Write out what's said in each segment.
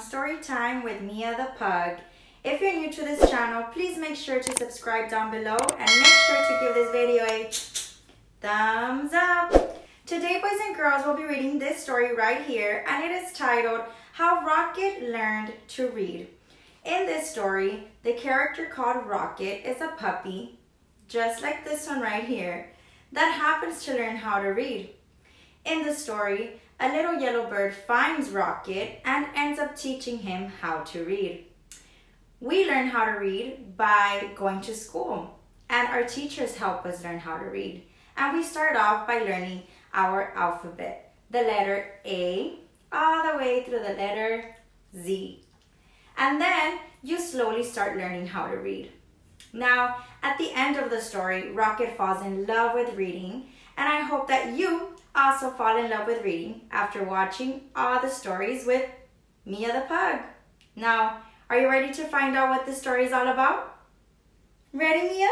Story Time with Mia the Pug. If you're new to this channel, please make sure to subscribe down below and make sure to give this video a thumbs up. Today, boys and girls, we'll be reading this story right here, and it is titled How Rocket Learned to Read. In this story, the character called Rocket is a puppy, just like this one right here, that happens to learn how to read. In the story, a little yellow bird finds Rocket and ends up teaching him how to read. We learn how to read by going to school, and our teachers help us learn how to read. And we start off by learning our alphabet, the letter A, all the way through the letter Z. And then you slowly start learning how to read. Now, at the end of the story, Rocket falls in love with reading, and I hope that you also fall in love with reading after watching all the stories with Mia the Pug. Now, are you ready to find out what this story is all about? Ready, Mia?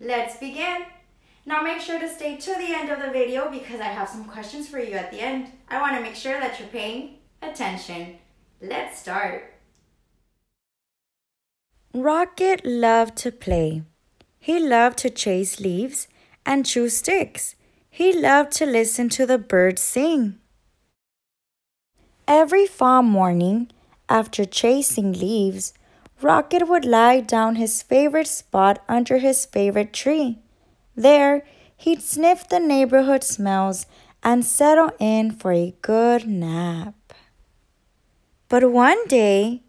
Let's begin. Now make sure to stay to the end of the video because I have some questions for you at the end. I want to make sure that you're paying attention. Let's start. Rocket loved to play. He loved to chase leaves and chew sticks. He loved to listen to the birds sing. Every fall morning, after chasing leaves, Rocket would lie down his favorite spot under his favorite tree. There, he'd sniff the neighborhood smells and settle in for a good nap. But one day,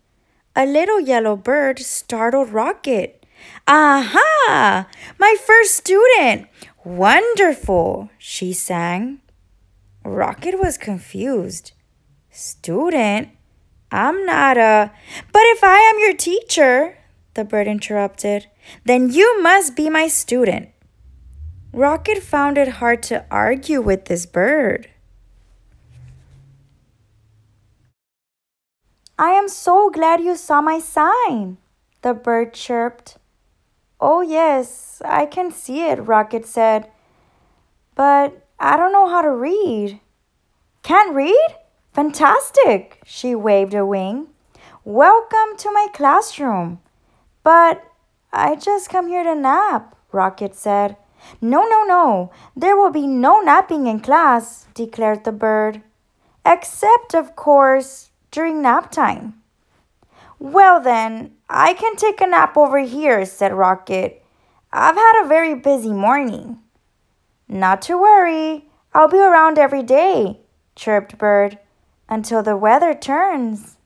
a little yellow bird startled Rocket. Aha! My first student! Wonderful, she sang. Rocket was confused. Student? I'm not a. But if I am your teacher, the bird interrupted, then you must be my student. Rocket found it hard to argue with this bird. I am so glad you saw my sign, the bird chirped. Oh, yes, I can see it, Rocket said. But I don't know how to read. Can't read? Fantastic, she waved a wing. Welcome to my classroom. But I just come here to nap, Rocket said. No, no, no, there will be no napping in class, declared the bird. Except, of course, during nap time. Well, then, I can take a nap over here, said Rocket. I've had a very busy morning. Not to worry, I'll be around every day, chirped Bird, until the weather turns.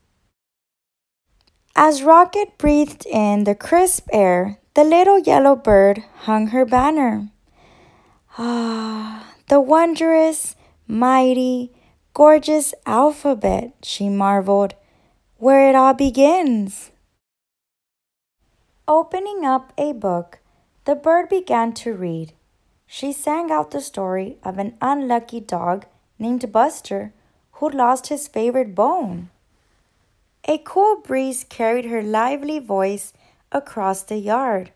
As Rocket breathed in the crisp air, the little yellow bird hung her banner. Ah, the wondrous, mighty, gorgeous alphabet, she marveled, where it all begins. Opening up a book, the bird began to read. She sang out the story of an unlucky dog named Buster who lost his favorite bone. A cool breeze carried her lively voice across the yard.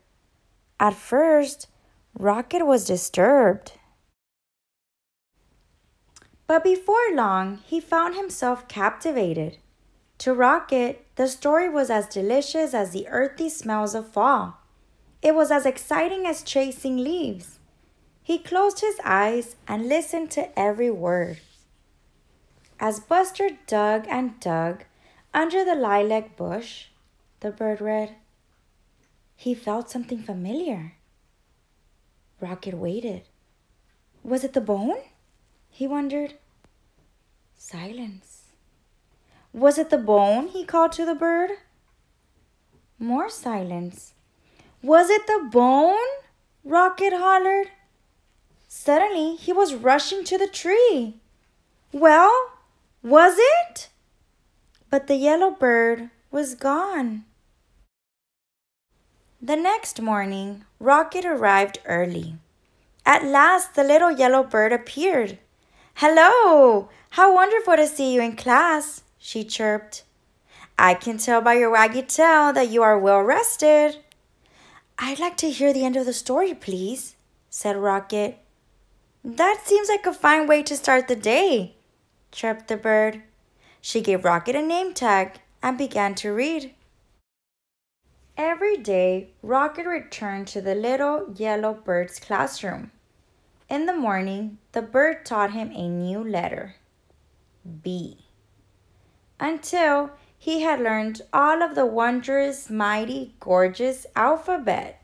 At first, Rocket was disturbed. But before long, he found himself captivated. To Rocket, the story was as delicious as the earthy smells of fall. It was as exciting as chasing leaves. He closed his eyes and listened to every word. As Buster dug and dug under the lilac bush, the bird read, he felt something familiar. Rocket waited. Was it the bone? He wondered. Silence. Was it the bone? he called to the bird. More silence. Was it the bone? Rocket hollered. Suddenly, he was rushing to the tree. Well, was it? But the yellow bird was gone. The next morning, Rocket arrived early. At last, the little yellow bird appeared. Hello! How wonderful to see you in class, she chirped. I can tell by your waggy tail that you are well rested. I'd like to hear the end of the story, please, said Rocket. That seems like a fine way to start the day, chirped the bird. she gave Rocket a name tag and began to read. Every day, Rocket returned to the little yellow bird's classroom. In the morning, the bird taught him a new letter B. Until he had learned all of the wondrous, mighty, gorgeous alphabet.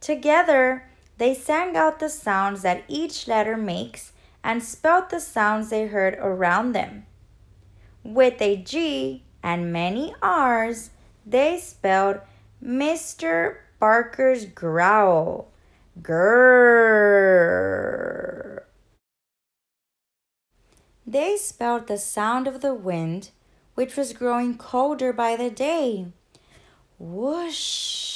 Together, they sang out the sounds that each letter makes and spelled the sounds they heard around them. With a G and many R's, they spelled Mr. Barker's growl. Grrr. They spelled the sound of the wind, which was growing colder by the day. Whoosh.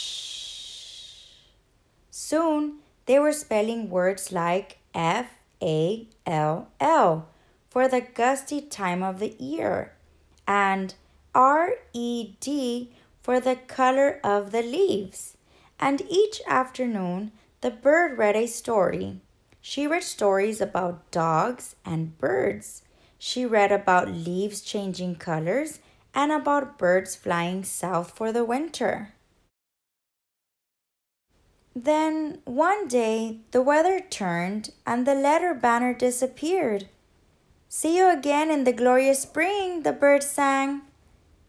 Soon they were spelling words like F A L L for the gusty time of the year and R E D for the color of the leaves. And each afternoon, the bird read a story. She read stories about dogs and birds. She read about leaves changing colors and about birds flying south for the winter. Then one day the weather turned and the letter banner disappeared. See you again in the glorious spring, the bird sang.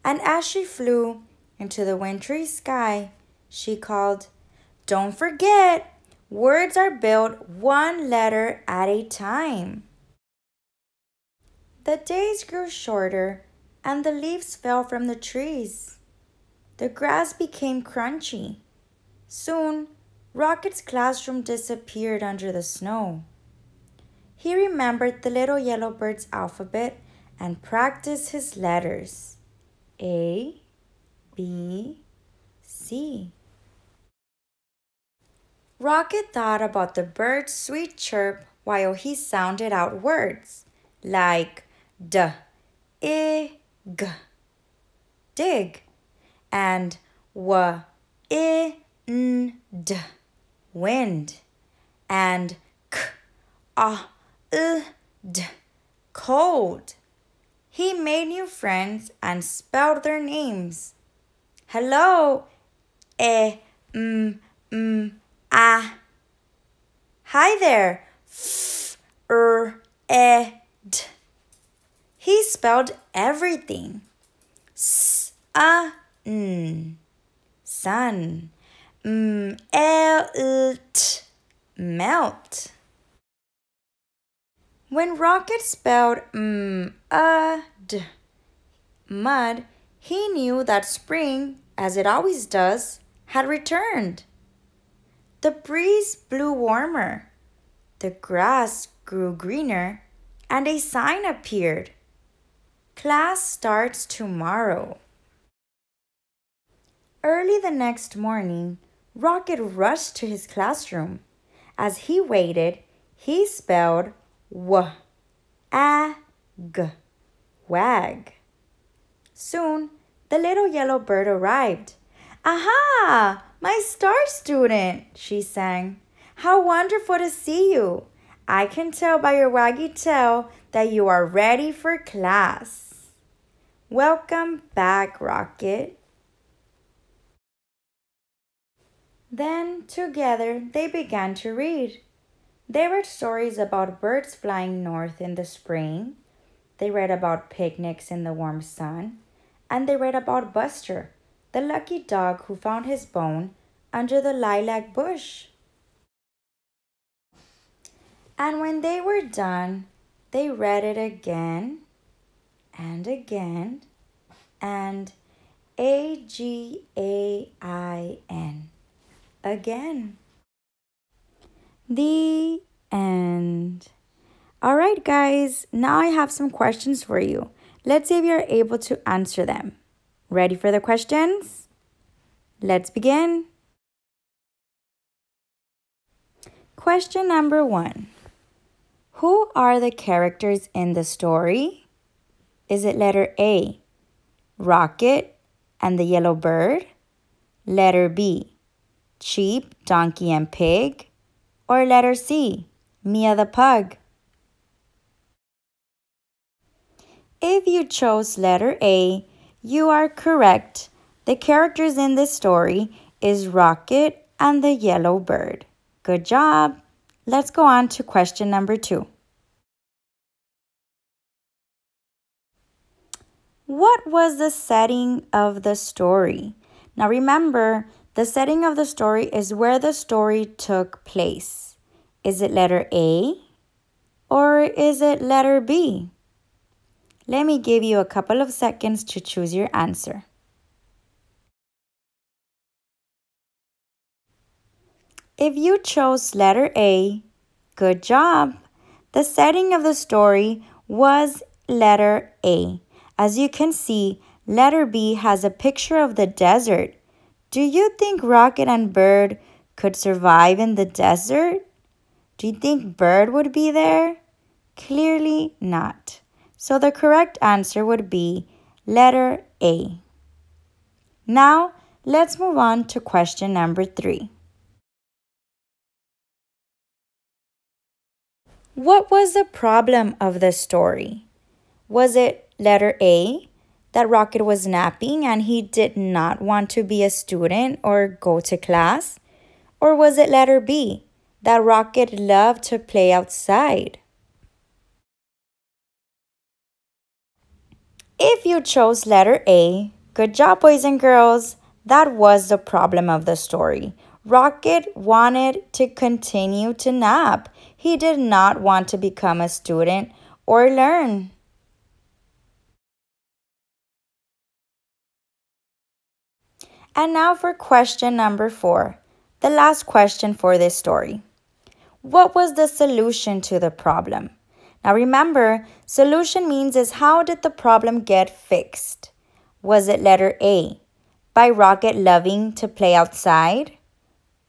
And as she flew into the wintry sky, she called, Don't forget, words are built one letter at a time. The days grew shorter and the leaves fell from the trees. The grass became crunchy. Soon, Rocket's classroom disappeared under the snow. He remembered the little yellow bird's alphabet and practiced his letters A, B, C. Rocket thought about the bird's sweet chirp while he sounded out words like d, i, g, dig, and w, i, n, d wind, and k, ah, uh, d, cold. He made new friends and spelled their names. Hello, e, m, m, a. Hi there, er, e, d. He spelled everything. S, a, n, sun melt, melt. When Rocket spelled mm, uh, mud, he knew that spring, as it always does, had returned. The breeze blew warmer, the grass grew greener, and a sign appeared. Class starts tomorrow. Early the next morning, Rocket rushed to his classroom. As he waited, he spelled w a g wag. Soon, the little yellow bird arrived. Aha! My star student, she sang. How wonderful to see you. I can tell by your waggy tail that you are ready for class. Welcome back, Rocket. Then, together, they began to read. They read stories about birds flying north in the spring. They read about picnics in the warm sun. And they read about Buster, the lucky dog who found his bone under the lilac bush. And when they were done, they read it again and again and A G A I N again. The end. All right, guys, now I have some questions for you. Let's see if you're able to answer them. Ready for the questions? Let's begin. Question number one Who are the characters in the story? Is it letter A, Rocket and the Yellow Bird? Letter B, sheep, donkey, and pig? Or letter C, Mia the pug? If you chose letter A, you are correct. The characters in this story is Rocket and the yellow bird. Good job. Let's go on to question number two. What was the setting of the story? Now remember, the setting of the story is where the story took place. Is it letter A or is it letter B? Let me give you a couple of seconds to choose your answer. If you chose letter A, good job. The setting of the story was letter A. As you can see, letter B has a picture of the desert. Do you think Rocket and Bird could survive in the desert? Do you think Bird would be there? Clearly not. So the correct answer would be letter A. Now, let's move on to question number three. What was the problem of the story? Was it Letter A, that Rocket was napping and he did not want to be a student or go to class? Or was it letter B, that Rocket loved to play outside? If you chose letter A, good job, boys and girls. That was the problem of the story. Rocket wanted to continue to nap. He did not want to become a student or learn. And now for question number four, the last question for this story. What was the solution to the problem? Now remember, solution means is how did the problem get fixed? Was it letter A, by Rocket loving to play outside?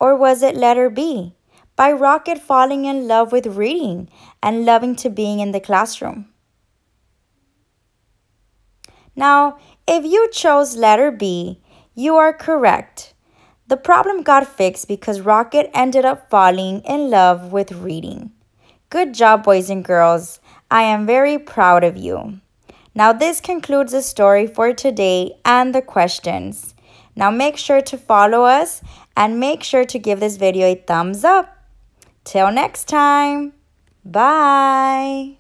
Or was it letter B, by Rocket falling in love with reading and loving to being in the classroom? Now, if you chose letter B, you are correct. The problem got fixed because Rocket ended up falling in love with reading. Good job, boys and girls. I am very proud of you. Now, this concludes the story for today and the questions. Now, make sure to follow us and make sure to give this video a thumbs up. Till next time, bye.